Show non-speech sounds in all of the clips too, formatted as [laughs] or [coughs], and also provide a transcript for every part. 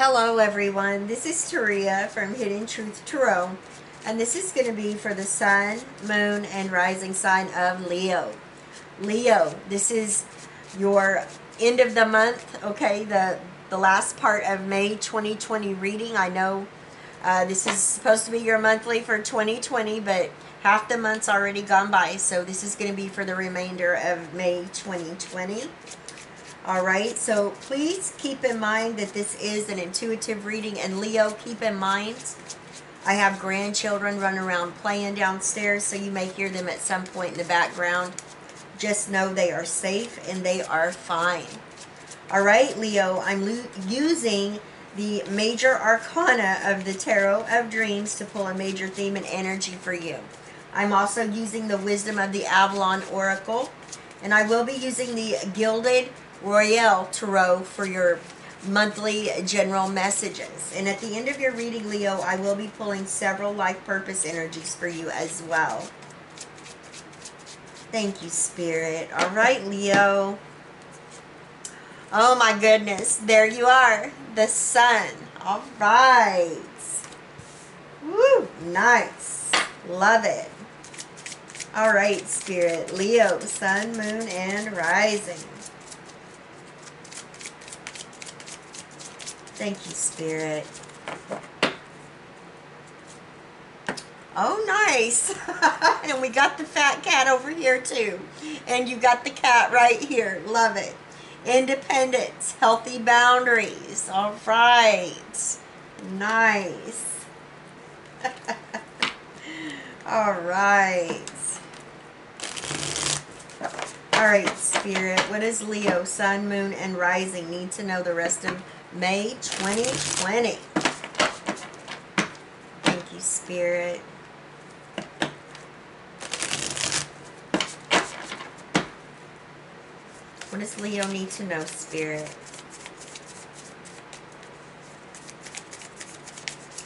Hello everyone, this is Taria from Hidden Truth Tarot and this is going to be for the Sun, Moon, and Rising sign of Leo. Leo, this is your end of the month, okay, the, the last part of May 2020 reading. I know uh, this is supposed to be your monthly for 2020, but half the month's already gone by, so this is going to be for the remainder of May 2020. All right, so please keep in mind that this is an intuitive reading. And Leo, keep in mind, I have grandchildren running around playing downstairs, so you may hear them at some point in the background. Just know they are safe and they are fine. All right, Leo, I'm using the major arcana of the Tarot of Dreams to pull a major theme and energy for you. I'm also using the Wisdom of the Avalon Oracle, and I will be using the Gilded Royale Tarot for your monthly general messages. And at the end of your reading, Leo, I will be pulling several life purpose energies for you as well. Thank you, Spirit. All right, Leo. Oh my goodness. There you are. The sun. All right. Woo. Nice. Love it. All right, Spirit. Leo, sun, moon, and rising. Thank you, Spirit. Oh, nice. [laughs] and we got the fat cat over here, too. And you got the cat right here. Love it. Independence. Healthy boundaries. All right. Nice. [laughs] All right. All right, Spirit. What does Leo, Sun, Moon, and Rising need to know the rest of May 2020. Thank you, Spirit. What does Leo need to know, Spirit?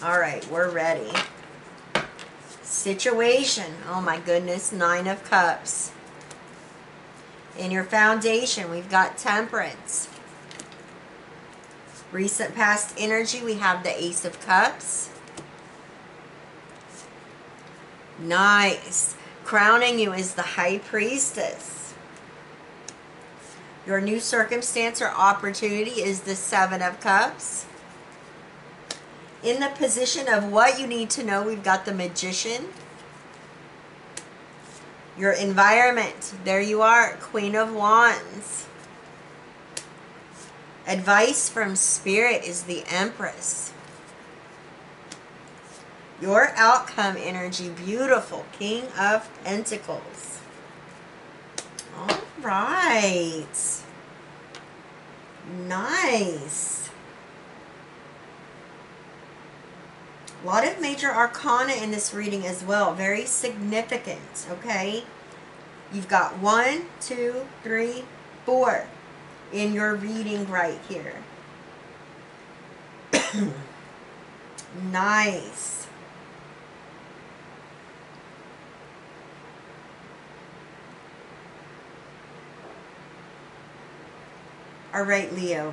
All right, we're ready. Situation. Oh my goodness, Nine of Cups. In your foundation, we've got Temperance. Recent past energy, we have the Ace of Cups. Nice. Crowning you is the High Priestess. Your new circumstance or opportunity is the Seven of Cups. In the position of what you need to know, we've got the Magician. Your environment, there you are, Queen of Wands. Advice from Spirit is the Empress. Your outcome energy, beautiful. King of Pentacles. All right. Nice. A lot of major arcana in this reading as well. Very significant, okay? You've got one, two, three, four in your reading right here. [coughs] nice. All right, Leo.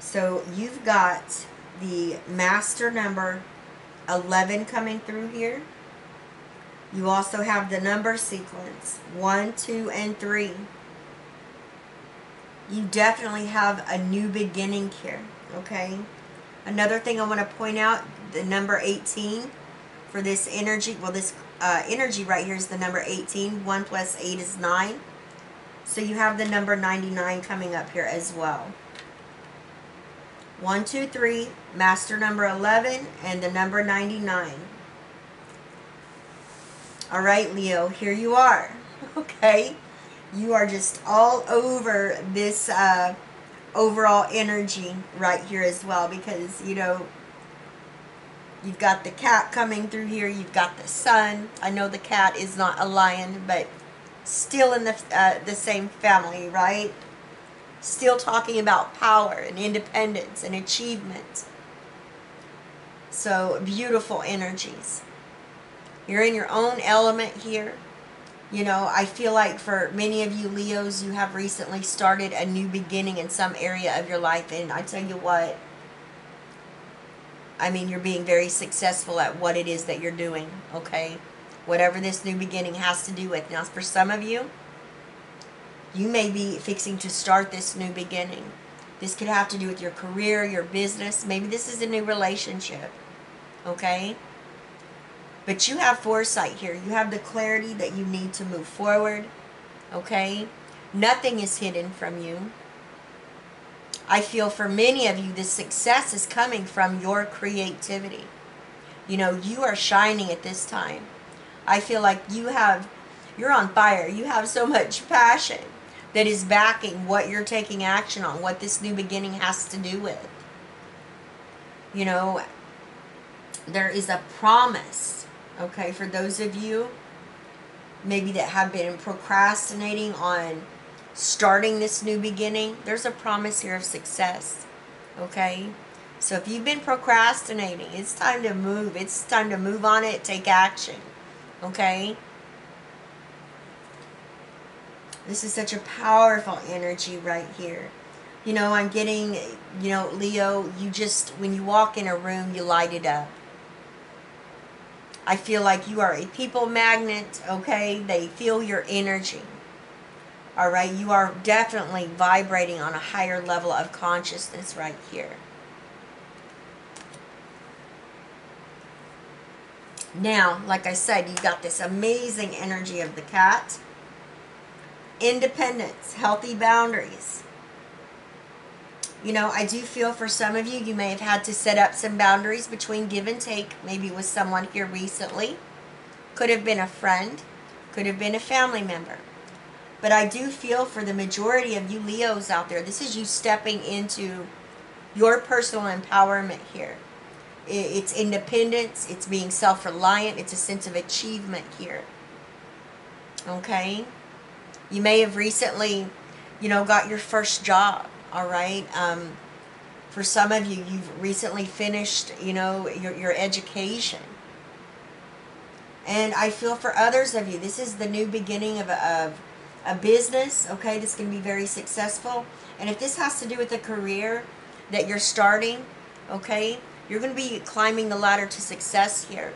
So you've got the master number 11 coming through here. You also have the number sequence 1, 2, and 3 you definitely have a new beginning here, okay? Another thing I want to point out, the number 18 for this energy, well, this uh, energy right here is the number 18. 1 plus 8 is 9. So you have the number 99 coming up here as well. 1, 2, 3, master number 11, and the number 99. All right, Leo, here you are. [laughs] Okay you are just all over this uh, overall energy right here as well because, you know, you've got the cat coming through here. You've got the sun. I know the cat is not a lion, but still in the, uh, the same family, right? Still talking about power and independence and achievement. So beautiful energies. You're in your own element here. You know, I feel like for many of you Leos, you have recently started a new beginning in some area of your life. And I tell you what, I mean, you're being very successful at what it is that you're doing, okay? Whatever this new beginning has to do with. Now, for some of you, you may be fixing to start this new beginning. This could have to do with your career, your business. Maybe this is a new relationship, okay? But you have foresight here. You have the clarity that you need to move forward. Okay? Nothing is hidden from you. I feel for many of you, the success is coming from your creativity. You know, you are shining at this time. I feel like you have, you're on fire. You have so much passion that is backing what you're taking action on, what this new beginning has to do with. You know, there is a promise Okay, for those of you maybe that have been procrastinating on starting this new beginning, there's a promise here of success. Okay? So if you've been procrastinating, it's time to move. It's time to move on it, take action. Okay? This is such a powerful energy right here. You know, I'm getting, you know, Leo, you just, when you walk in a room, you light it up. I feel like you are a people magnet, okay? They feel your energy. All right, you are definitely vibrating on a higher level of consciousness right here. Now, like I said, you got this amazing energy of the cat. Independence, healthy boundaries. You know, I do feel for some of you, you may have had to set up some boundaries between give and take, maybe with someone here recently. Could have been a friend, could have been a family member. But I do feel for the majority of you Leos out there, this is you stepping into your personal empowerment here. It's independence, it's being self-reliant, it's a sense of achievement here. Okay? You may have recently, you know, got your first job all right um, for some of you you've recently finished you know your, your education. And i feel for others of you this is the new beginning of a, of a business okay going to be very successful. And if this has to do with a career that you're starting okay you're going to be climbing the ladder to success here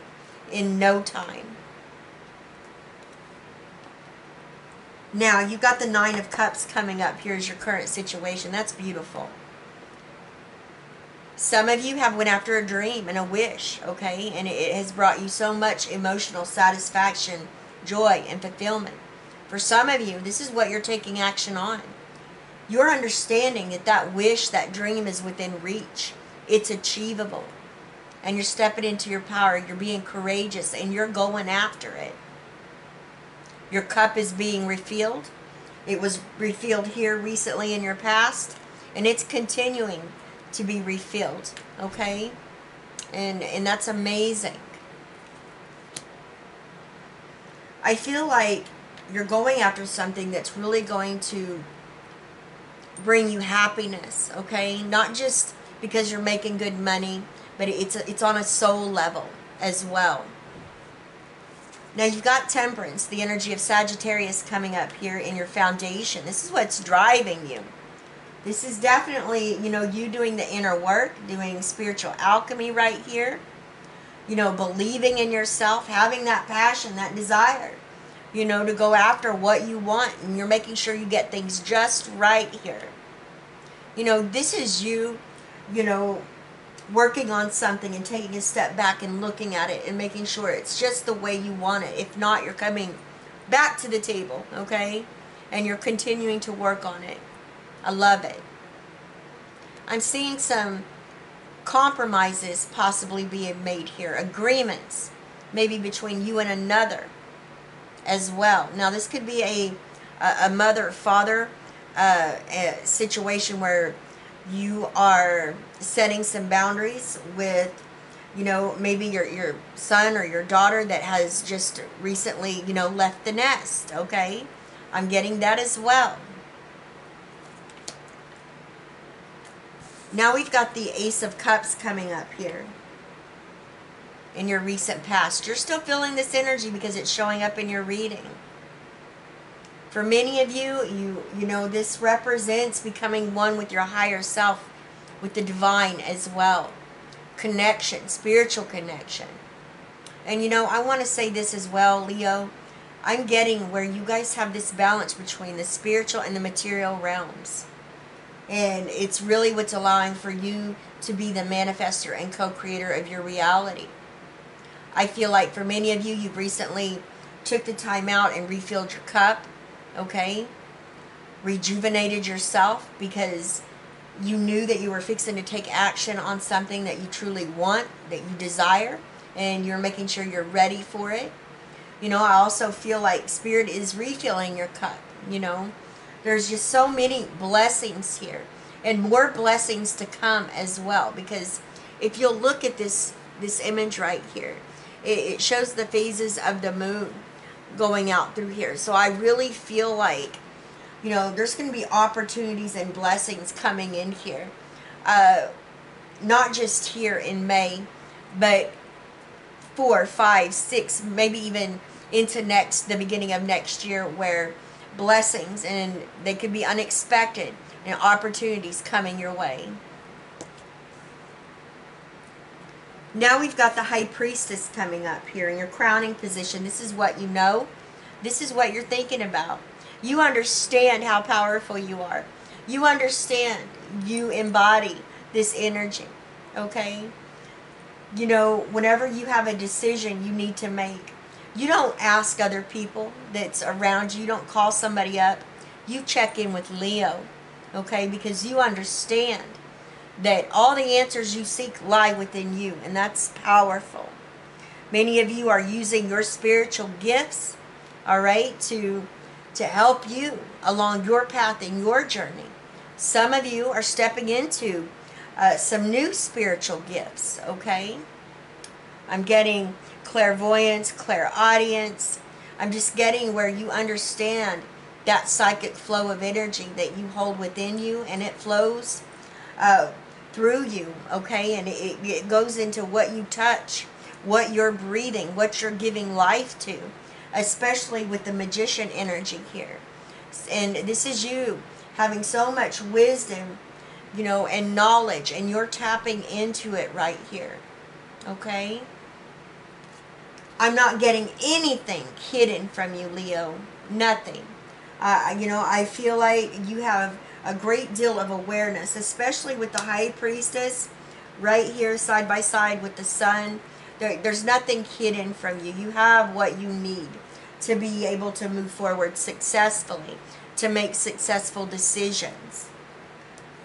in no time Now, you've got the Nine of Cups coming up. Here's your current situation. That's beautiful. Some of you have went after a dream and a wish, okay? And it has brought you so much emotional satisfaction, joy, and fulfillment. For some of you, this is what you're taking action on. You're understanding that that wish, that dream is within reach. It's achievable. And you're stepping into your power. You're being courageous and you're going after it. Your cup is being refilled. It was refilled here recently in your past, and it's continuing to be refilled, okay? And, and that's amazing. I feel like you're going after something that's really going to bring you happiness, okay? Not just because you're making good money, but it's, it's on a soul level as well. Now you've got temperance, the energy of Sagittarius coming up here in your foundation. This is what's driving you. This is definitely, you know, you doing the inner work, doing spiritual alchemy right here. You know, believing in yourself, having that passion, that desire, you know, to go after what you want. And you're making sure you get things just right here. You know, this is you, you know, working on something and taking a step back and looking at it and making sure it's just the way you want it. If not, you're coming back to the table, okay? And you're continuing to work on it. I love it. I'm seeing some compromises possibly being made here, agreements, maybe between you and another as well. Now, this could be a, a, mother-father uh, situation where you are setting some boundaries with you know maybe your your son or your daughter that has just recently you know left the nest okay? I'm getting that as well. Now we've got the ace of cups coming up here in your recent past. You're still feeling this energy because it's showing up in your reading For many of you, you you know this represents becoming one with your higher self, with the divine as well. Connection, spiritual connection. And you know, I want to say this as well, Leo. I'm getting where you guys have this balance between the spiritual and the material realms. And it's really what's allowing for you to be the manifester and co creator of your reality. I feel like for many of you, you've recently took the time out and refilled your cup, okay? Rejuvenated yourself because you knew that you were fixing to take action on something that you truly want, that you desire, and you're making sure you're ready for it. You know, I also feel like Spirit is refilling your cup, you know. There's just so many blessings here and more blessings to come as well because if you'll look at this this image right here, it, it shows the phases of the moon going out through here. So I really feel like you know, there's going to be opportunities and blessings coming in here. Uh, not just here in May, but four, five, six, maybe even into next, the beginning of next year, where blessings and they could be unexpected and opportunities coming your way. Now we've got the high priestess coming up here in your crowning position. This is what you know. This is what you're thinking about. You understand how powerful you are. You understand you embody this energy. Okay? You know, whenever you have a decision you need to make, you don't ask other people that's around you. You don't call somebody up. You check in with Leo. Okay? Because you understand that all the answers you seek lie within you, and that's powerful. Many of you are using your spiritual gifts, all right, to to help you along your path in your journey. Some of you are stepping into uh, some new spiritual gifts, okay? I'm getting clairvoyance, clairaudience. I'm just getting where you understand that psychic flow of energy that you hold within you and it flows uh, through you, okay? And it, it goes into what you touch, what you're breathing, what you're giving life to especially with the magician energy here. And this is you having so much wisdom, you know, and knowledge, and you're tapping into it right here. Okay? I'm not getting anything hidden from you, Leo. Nothing. Uh, you know, I feel like you have a great deal of awareness, especially with the High Priestess right here side by side with the Sun. There, there's nothing hidden from you. You have what you need to be able to move forward successfully, to make successful decisions.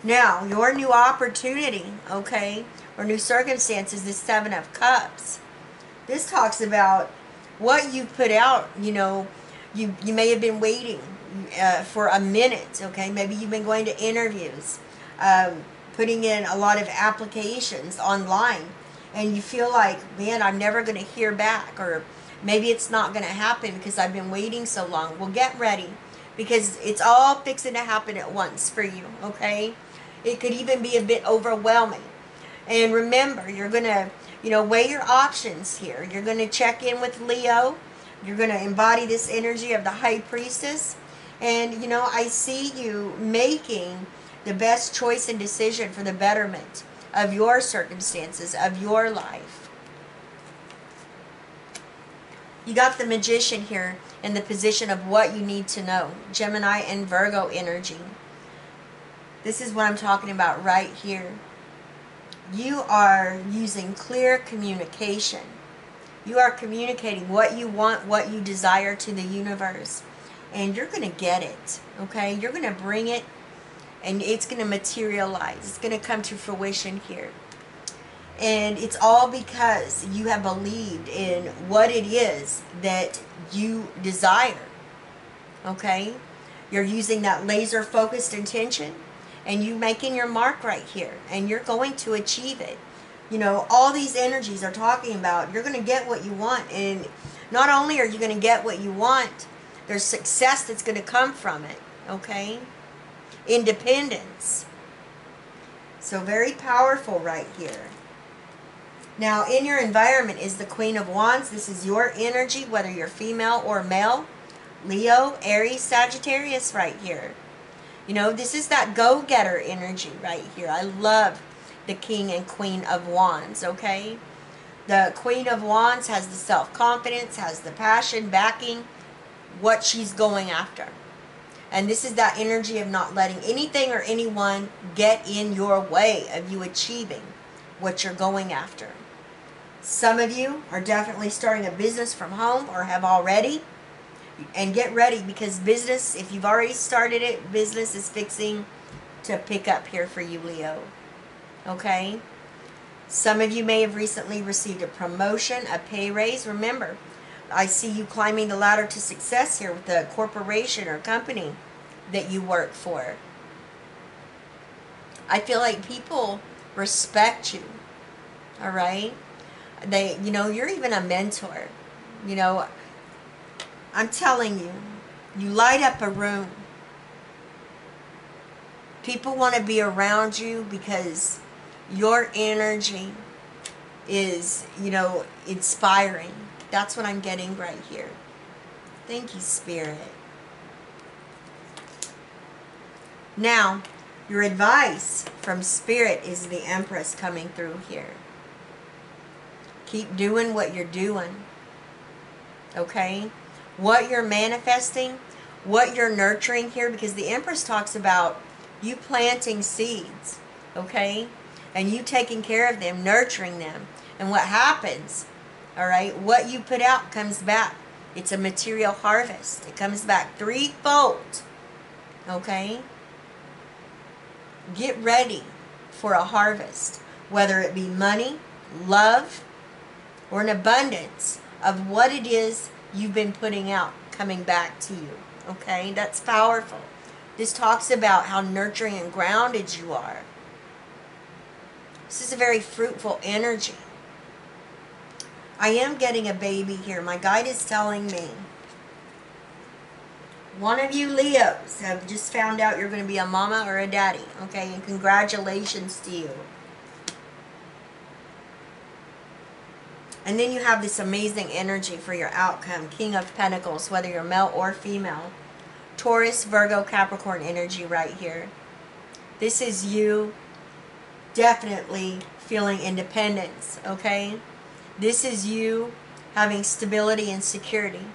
Now, your new opportunity, okay, or new circumstances, this Seven of Cups. This talks about what you put out, you know, you, you may have been waiting uh, for a minute, okay? Maybe you've been going to interviews, um, putting in a lot of applications online, and you feel like, man, I'm never going to hear back, or Maybe it's not going to happen because I've been waiting so long. Well, get ready because it's all fixing to happen at once for you, okay? It could even be a bit overwhelming. And remember, you're going to, you know, weigh your options here. You're going to check in with Leo. You're going to embody this energy of the high priestess. And, you know, I see you making the best choice and decision for the betterment of your circumstances, of your life. You got the magician here in the position of what you need to know. Gemini and Virgo energy. This is what I'm talking about right here. You are using clear communication. You are communicating what you want, what you desire to the universe. And you're going to get it, okay? You're going to bring it and it's going to materialize. It's going to come to fruition here. And it's all because you have believed in what it is that you desire. Okay? You're using that laser focused intention and you're making your mark right here and you're going to achieve it. You know, all these energies are talking about you're going to get what you want and not only are you going to get what you want, there's success that's going to come from it, okay? Independence. So very powerful right here. Now, in your environment is the Queen of Wands. This is your energy, whether you're female or male. Leo, Aries, Sagittarius right here. You know, this is that go-getter energy right here. I love the King and Queen of Wands, okay? The Queen of Wands has the self-confidence, has the passion, backing what she's going after. And this is that energy of not letting anything or anyone get in your way of you achieving what you're going after. Some of you are definitely starting a business from home or have already. And get ready because business, if you've already started it, business is fixing to pick up here for you, Leo. Okay? Some of you may have recently received a promotion, a pay raise. Remember, I see you climbing the ladder to success here with the corporation or company that you work for. I feel like people respect you. All right? They, you know, you're even a mentor. You know, I'm telling you, you light up a room. People want to be around you because your energy is, you know, inspiring. That's what I'm getting right here. Thank you, Spirit. Now, your advice from Spirit is the Empress coming through here. Keep doing what you're doing. Okay? What you're manifesting, what you're nurturing here, because the Empress talks about you planting seeds. Okay? And you taking care of them, nurturing them. And what happens, all right, what you put out comes back. It's a material harvest. It comes back threefold. Okay? Get ready for a harvest, whether it be money, love, or an abundance of what it is you've been putting out coming back to you. Okay? That's powerful. This talks about how nurturing and grounded you are. This is a very fruitful energy. I am getting a baby here. My guide is telling me. One of you Leos have just found out you're going to be a mama or a daddy. Okay, and congratulations to you. And then you have this amazing energy for your outcome. King of Pentacles, whether you're male or female. Taurus, Virgo, Capricorn energy right here. This is you definitely feeling independence, okay? This is you having stability and security.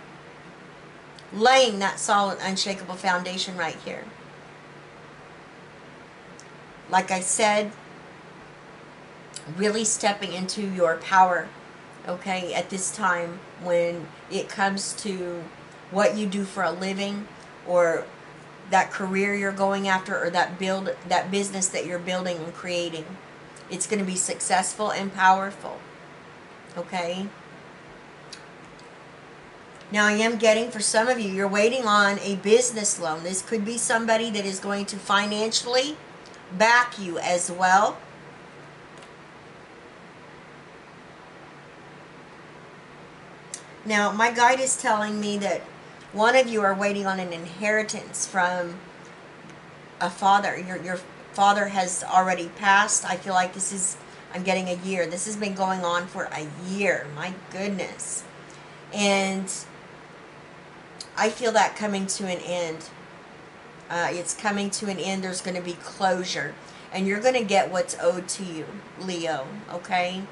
Laying that solid, unshakable foundation right here. Like I said, really stepping into your power okay, at this time when it comes to what you do for a living or that career you're going after or that build that business that you're building and creating. It's going to be successful and powerful. Okay? Now I am getting for some of you you're waiting on a business loan. This could be somebody that is going to financially back you as well. Now, my guide is telling me that one of you are waiting on an inheritance from a father. Your, your father has already passed. I feel like this is, I'm getting a year. This has been going on for a year. My goodness. And I feel that coming to an end. Uh, it's coming to an end. There's going to be closure. And you're going to get what's owed to you, Leo. Okay?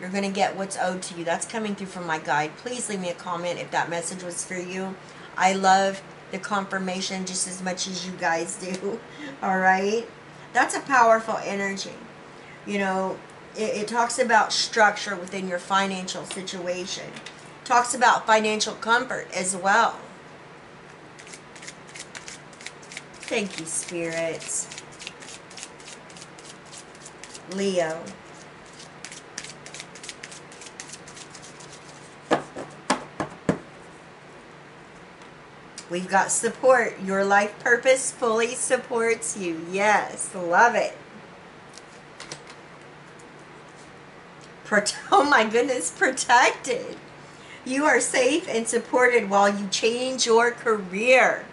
You're going to get what's owed to you. That's coming through from my guide. Please leave me a comment if that message was for you. I love the confirmation just as much as you guys do. [laughs] All right? That's a powerful energy. You know, it, it talks about structure within your financial situation. It talks about financial comfort as well. Thank you, spirits. Leo. We've got support. Your life purpose fully supports you. Yes, love it. [laughs] oh my goodness, protected. You are safe and supported while you change your career.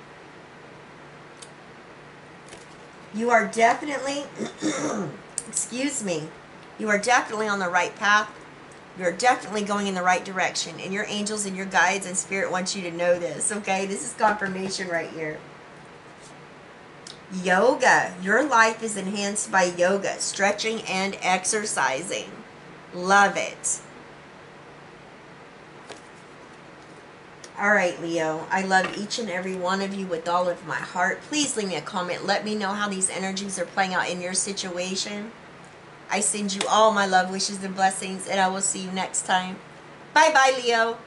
You are definitely, [clears throat] excuse me, you are definitely on the right path You're definitely going in the right direction, and your angels and your guides and spirit wants you to know this, okay? This is confirmation right here. Yoga. Your life is enhanced by yoga, stretching, and exercising. Love it. All right, Leo. I love each and every one of you with all of my heart. Please leave me a comment. Let me know how these energies are playing out in your situation. I send you all my love, wishes, and blessings, and I will see you next time. Bye bye, Leo.